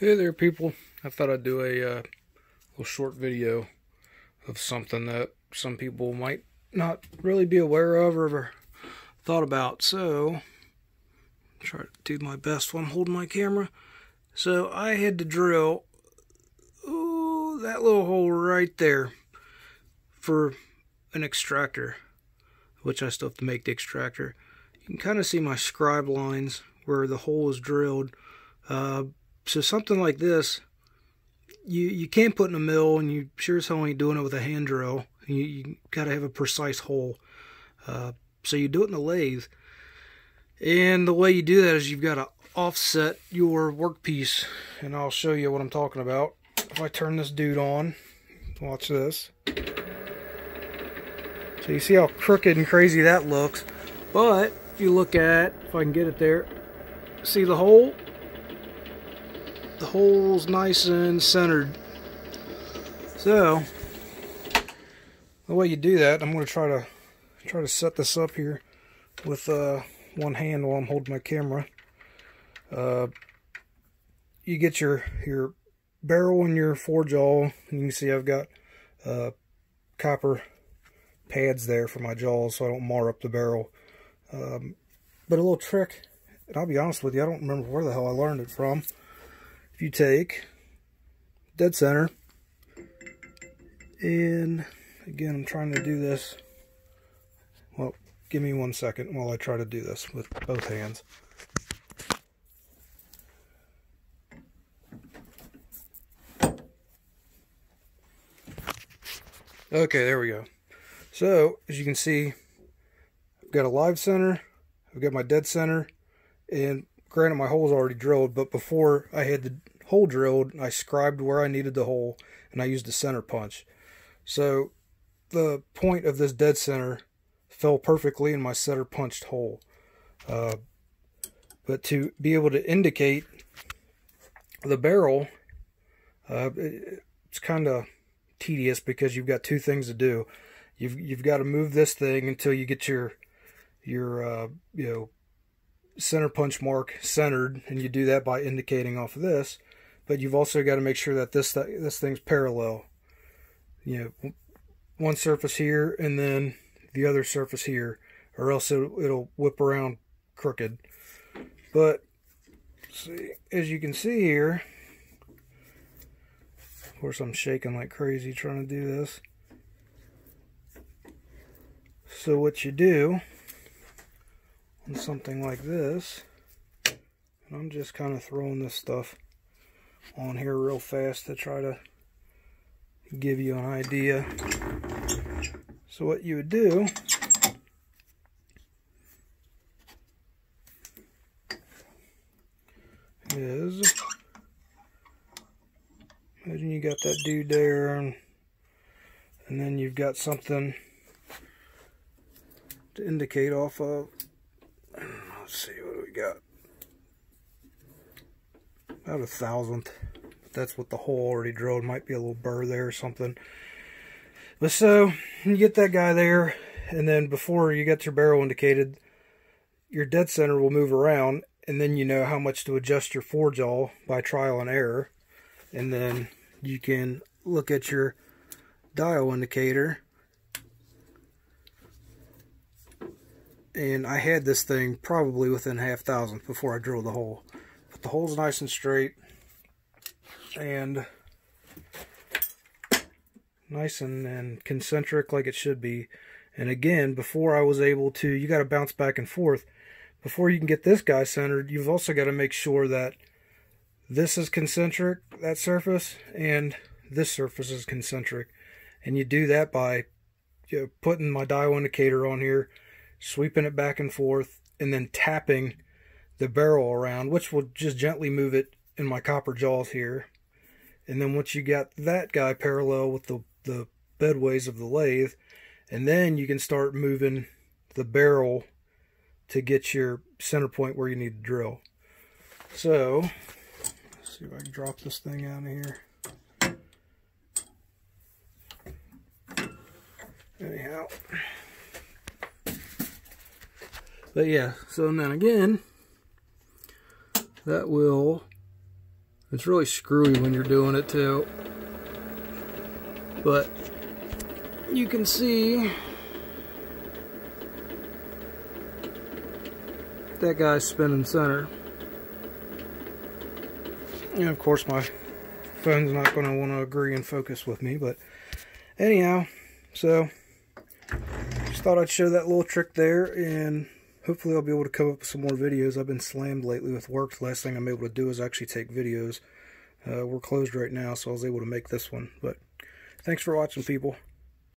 Hey there people. I thought I'd do a uh, little short video of something that some people might not really be aware of or thought about. So, try to do my best while I'm holding my camera. So, I had to drill ooh, that little hole right there for an extractor, which I still have to make the extractor. You can kind of see my scribe lines where the hole is drilled. Uh, so something like this, you you can't put in a mill, and you sure as hell ain't doing it with a hand drill. You, you got to have a precise hole. Uh, so you do it in the lathe, and the way you do that is you've got to offset your workpiece, and I'll show you what I'm talking about. If I turn this dude on, watch this. So you see how crooked and crazy that looks, but if you look at, if I can get it there, see the hole? The hole's nice and centered. So, the way you do that, I'm going to try to try to set this up here with uh, one hand while I'm holding my camera. Uh, you get your your barrel and your four jaw, and you can see I've got uh, copper pads there for my jaws so I don't mar up the barrel. Um, but a little trick, and I'll be honest with you, I don't remember where the hell I learned it from you take dead center. And again I'm trying to do this. Well give me one second while I try to do this with both hands. Okay there we go. So as you can see I've got a live center I've got my dead center and granted my hole's already drilled but before I had the hole drilled, I scribed where I needed the hole, and I used a center punch. So the point of this dead center fell perfectly in my center punched hole. Uh, but to be able to indicate the barrel, uh, it's kind of tedious because you've got two things to do. You've you've got to move this thing until you get your your uh, you know center punch mark centered, and you do that by indicating off of this but you've also got to make sure that this this thing's parallel. You know, one surface here and then the other surface here, or else it'll, it'll whip around crooked. But see, as you can see here, of course I'm shaking like crazy trying to do this. So what you do on something like this, I'm just kind of throwing this stuff on here real fast to try to give you an idea. So what you would do is imagine you got that dude there and, and then you've got something to indicate off of let's see what do we got about a thousandth. That's what the hole already drilled. Might be a little burr there or something. But so, you get that guy there, and then before you get your barrel indicated, your dead center will move around, and then you know how much to adjust your four jaw by trial and error. And then you can look at your dial indicator. And I had this thing probably within half thousandth before I drilled the hole But the hole's nice and straight and nice and, and concentric like it should be. And again, before I was able to, you got to bounce back and forth. Before you can get this guy centered, you've also got to make sure that this is concentric, that surface, and this surface is concentric. And you do that by you know, putting my dial indicator on here, sweeping it back and forth, and then tapping the barrel around, which will just gently move it in my copper jaws here. And then once you got that guy parallel with the, the bedways of the lathe, and then you can start moving the barrel to get your center point where you need to drill. So, let's see if I can drop this thing out of here. Anyhow. But yeah, so then again, that will It's really screwy when you're doing it too. But you can see that guy's spinning center. And of course my phone's not going to want to agree and focus with me, but anyhow, so just thought I'd show that little trick there and hopefully I'll be able to come up with some more videos. I've been slammed lately with work. The last thing I'm able to do is actually take videos. Uh, we're closed right now, so I was able to make this one. But thanks for watching, people.